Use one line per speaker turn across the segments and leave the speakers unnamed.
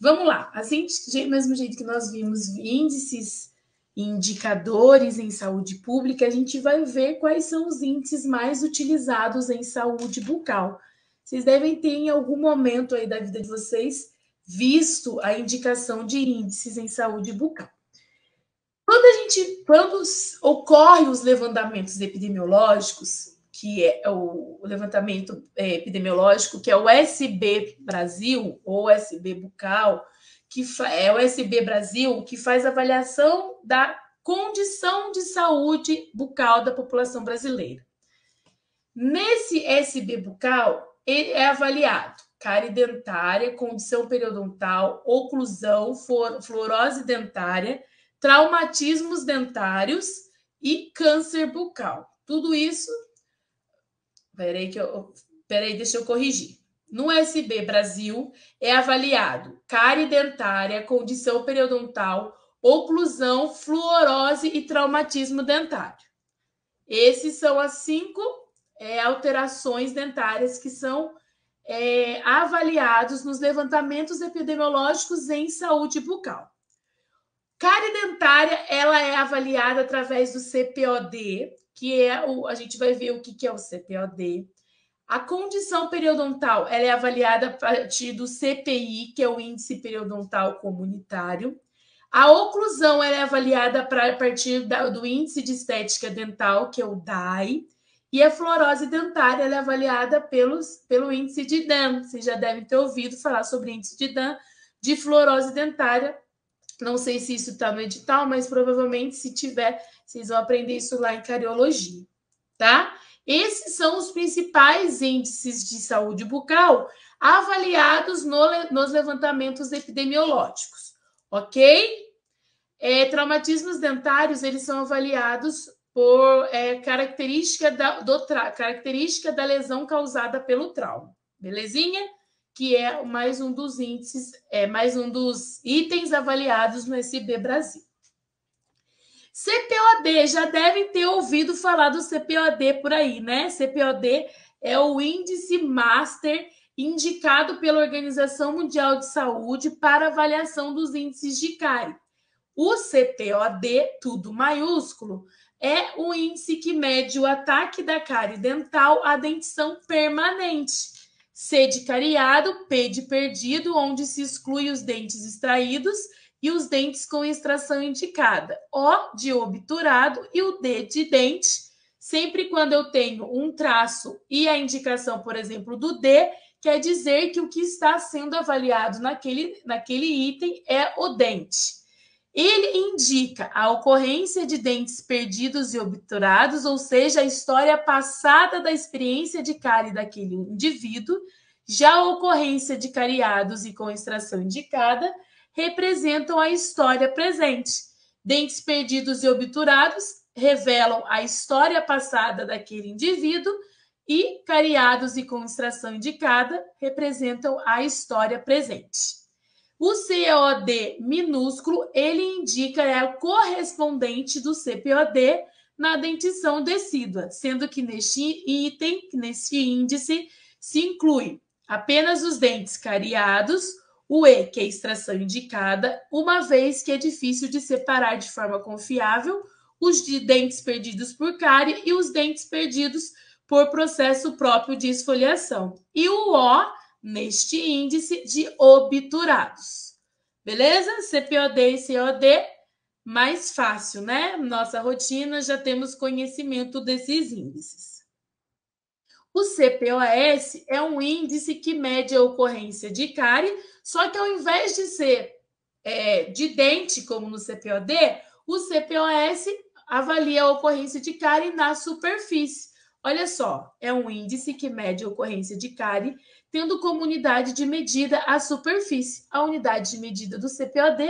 Vamos lá. Assim, do mesmo jeito que nós vimos índices e indicadores em saúde pública, a gente vai ver quais são os índices mais utilizados em saúde bucal. Vocês devem ter em algum momento aí da vida de vocês visto a indicação de índices em saúde bucal. Quando a gente, quando ocorrem os levantamentos epidemiológicos, que é o levantamento é, epidemiológico, que é o SB Brasil, ou SB Bucal, que é o SB Brasil, que faz avaliação da condição de saúde bucal da população brasileira. Nesse SB bucal, ele é avaliado cárie dentária, condição periodontal, oclusão, fluorose dentária, traumatismos dentários e câncer bucal. Tudo isso Peraí, que eu. Peraí, deixa eu corrigir. No SB Brasil, é avaliado cárie dentária, condição periodontal, oclusão, fluorose e traumatismo dentário. Esses são as cinco é, alterações dentárias que são é, avaliados nos levantamentos epidemiológicos em saúde bucal. Cárie dentária, ela é avaliada através do CPOD, que é o, a gente vai ver o que, que é o CPOD. A condição periodontal ela é avaliada a partir do CPI, que é o índice periodontal comunitário. A oclusão ela é avaliada pra, a partir da, do índice de estética dental, que é o DAI. E a fluorose dentária é avaliada pelos, pelo índice de Dan. Vocês já devem ter ouvido falar sobre índice de Dan de fluorose dentária. Não sei se isso está no edital, mas provavelmente, se tiver, vocês vão aprender isso lá em cariologia, tá? Esses são os principais índices de saúde bucal avaliados no, nos levantamentos epidemiológicos, ok? É, traumatismos dentários, eles são avaliados por é, característica, da, do característica da lesão causada pelo trauma, belezinha? Que é mais um dos índices, é mais um dos itens avaliados no SB Brasil. CPOD, já devem ter ouvido falar do CPOD por aí, né? CPOD é o índice master indicado pela Organização Mundial de Saúde para avaliação dos índices de cárie. O CPOD, tudo maiúsculo, é o índice que mede o ataque da cárie dental à dentição permanente. C de cariado, P de perdido, onde se exclui os dentes extraídos e os dentes com extração indicada, O de obturado e o D de dente, sempre quando eu tenho um traço e a indicação, por exemplo, do D, quer dizer que o que está sendo avaliado naquele, naquele item é o dente. Ele indica a ocorrência de dentes perdidos e obturados, ou seja, a história passada da experiência de cárie daquele indivíduo, já a ocorrência de cariados e com extração indicada representam a história presente. Dentes perdidos e obturados revelam a história passada daquele indivíduo e cariados e com extração indicada representam a história presente. O COD minúsculo, ele indica é a correspondente do CPOD na dentição decídua, sendo que neste item, neste índice, se inclui apenas os dentes cariados, o E, que é a extração indicada, uma vez que é difícil de separar de forma confiável os de dentes perdidos por cárie e os dentes perdidos por processo próprio de esfoliação. E o O, neste índice de obturados. Beleza? CPOD e COD, mais fácil, né? Nossa rotina já temos conhecimento desses índices. O CPOS é um índice que mede a ocorrência de cárie só que ao invés de ser é, de dente, como no CPOD, o CPOS avalia a ocorrência de cárie na superfície. Olha só, é um índice que mede a ocorrência de cárie, tendo como unidade de medida a superfície. A unidade de medida do CPOD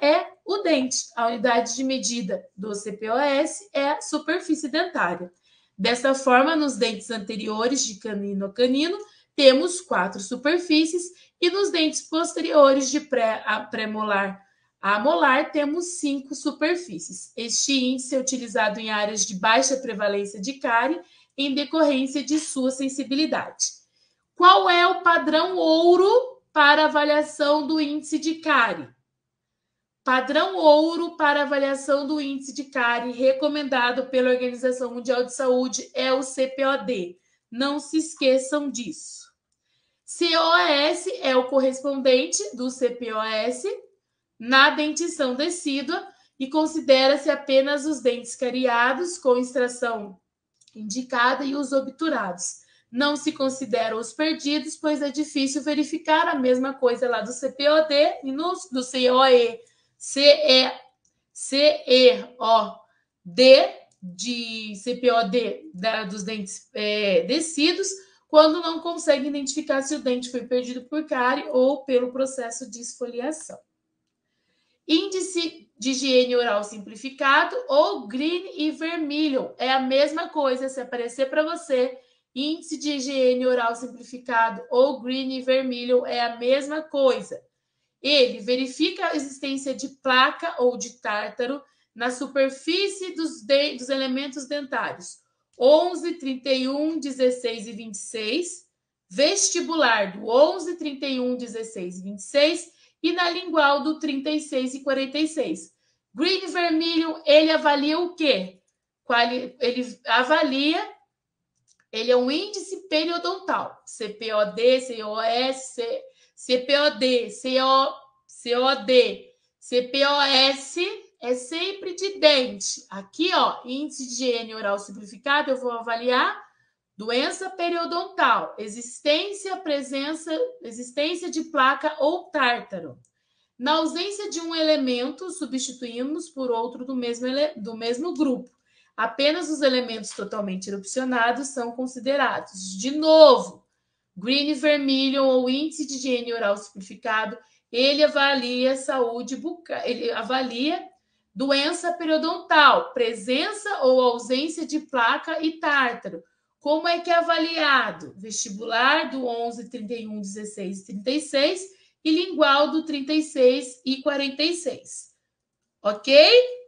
é o dente. A unidade de medida do CPOS é a superfície dentária. Dessa forma, nos dentes anteriores de canino a canino, temos quatro superfícies e nos dentes posteriores de pré-molar a molar temos cinco superfícies. Este índice é utilizado em áreas de baixa prevalência de cárie em decorrência de sua sensibilidade. Qual é o padrão ouro para avaliação do índice de cárie. Padrão ouro para avaliação do índice de cárie recomendado pela Organização Mundial de Saúde é o CPOD. Não se esqueçam disso. COS é o correspondente do CPOS na dentição decídua e considera-se apenas os dentes cariados com extração indicada e os obturados. Não se consideram os perdidos, pois é difícil verificar a mesma coisa lá do CPOD e no, do COE, CE, CEOD de CPOD da, dos dentes é, descidos, quando não consegue identificar se o dente foi perdido por cárie ou pelo processo de esfoliação. Índice de higiene oral simplificado ou green e vermelho é a mesma coisa se aparecer para você. Índice de higiene oral simplificado ou green e vermelho é a mesma coisa. Ele verifica a existência de placa ou de tártaro na superfície dos, de, dos elementos dentários. 11, 31, 16 e 26, vestibular do 11, 31, 16 e 26 e na lingual do 36 e 46. Green vermelho, ele avalia o quê? Ele avalia, ele é um índice periodontal, CPOD, COS, CPOD, CO, COD, CPOS é sempre de dente. Aqui, ó, índice de higiene oral simplificado, eu vou avaliar doença periodontal, existência, presença, existência de placa ou tártaro. Na ausência de um elemento, substituímos por outro do mesmo, do mesmo grupo. Apenas os elementos totalmente erupcionados são considerados. De novo, green vermelho ou índice de higiene oral simplificado, ele avalia saúde bucal, ele avalia doença periodontal, presença ou ausência de placa e tártaro como é que é avaliado? Vestibular do 11, 31, 16 e 36 e lingual do 36 e 46. Ok?